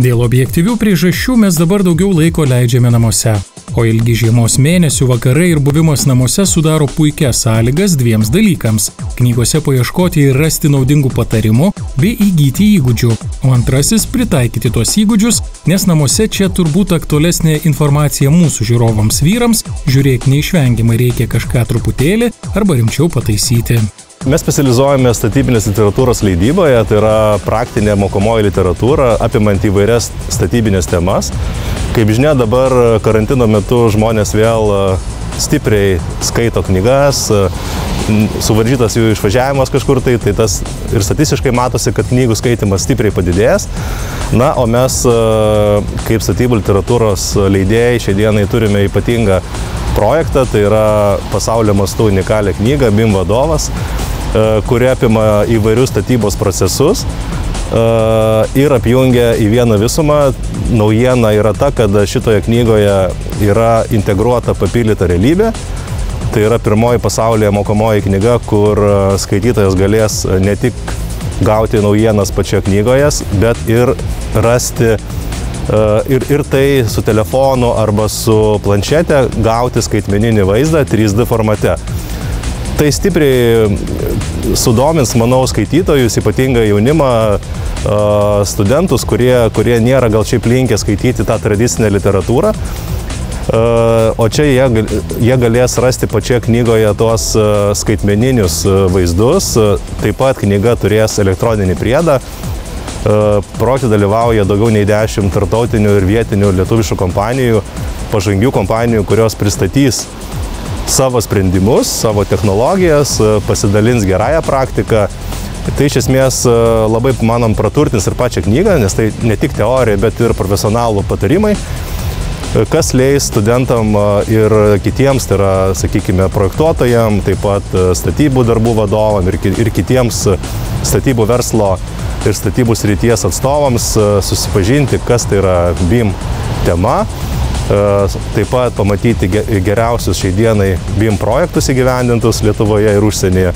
Dėl objektyvių priežasčių mes dabar daugiau laiko leidžiame namuose. O ilgi žiemos mėnesių vakarai ir buvimas namuose sudaro puikias sąlygas dviems dalykams - knygose paieškoti ir rasti naudingų patarimų bei įgyti įgūdžių. O antrasis - pritaikyti tuos įgūdžius, nes namuose čia turbūt aktualesnė informacija mūsų žiūrovams vyrams, žiūrėk neišvengiamai reikia kažką truputėlį arba rimčiau pataisyti. Mes specializuojame statybinės literatūros leidyboje, tai yra praktinė mokomoji literatūra, apimant įvairias statybinės temas. Kaip žinia, dabar karantino metu žmonės vėl e, stipriai skaito knygas, e, suvaržytas jų išvažiavimas kažkur tai, tai tas ir statistiškai matosi, kad knygų skaitimas stipriai padidėjęs. Na, o mes e, kaip statybų literatūros leidėjai šią dieną turime ypatingą projektą, tai yra pasaulio mastu unikalią knygą BIM vadovas, kuri apima įvairius statybos procesus e, ir apjungia į vieną visumą. Naujiena yra ta, kad šitoje knygoje yra integruota papildyta realybė. Tai yra pirmoji pasaulyje mokomoji knyga, kur e, skaitytojas galės ne tik gauti naujienas pačioje knygoje, bet ir rasti ir, ir tai su telefonu arba su planšete gauti skaitmeninį vaizdą 3D formate tai stipriai sudomins, manau, skaitytojus, ypatingai jaunimą, studentus, kurie, kurie nėra gal šiaip linkę skaityti tą tradicinę literatūrą. O čia jie, jie galės rasti pačioje knygoje tuos skaitmeninius vaizdus. Taip pat knyga turės elektroninį priedą. Projekte dalyvauja daugiau nei 10 tartautinių ir vietinių lietuviškų kompanijų, pažangių kompanijų, kurios pristatys savo sprendimus, savo technologijas, e, pasidalins gerąją praktiką. Tai iš esmės e, labai, manom, praturtins ir pačią knygą, nes tai ne tik teorija, bet ir profesionalų patarimai, e, kas leis studentam ir kitiems, tai yra, sakykime, projektuotojams, taip pat statybų darbų vadovam ir, kitiems statybų verslo ir statybų srities atstovams susipažinti, kas tai yra BIM tema taip pat pamatyti geriausius šiai dienai BIM projektus įgyvendintus Lietuvoje ir užsienyje.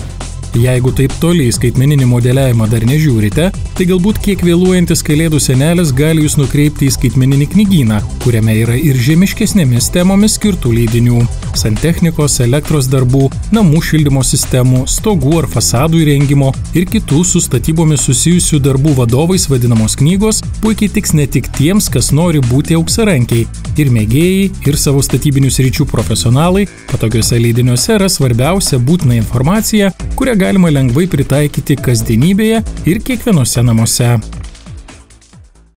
Jeigu taip toliai skaitmeninį modeliavimą dar nežiūrite, tai galbūt kiek vėluojantis kalėdų senelis gali jūs nukreipti į skaitmeninį knygyną, kuriame yra ir žemiškesnėmis temomis skirtų leidinių - santechnikos, elektros darbų, namų šildymo sistemų, stogų ar fasadų įrengimo ir kitų su statybomis susijusių darbų vadovais vadinamos knygos puikiai tiks ne tik tiems, kas nori būti auksarankiai, ir mėgėjai, ir savo statybinių sričių profesionalai. Patogiuose leidiniuose ras svarbiausią būtiną informaciją, kurią galima lengvai pritaikyti kasdienybėje ir kiekvienose namuose.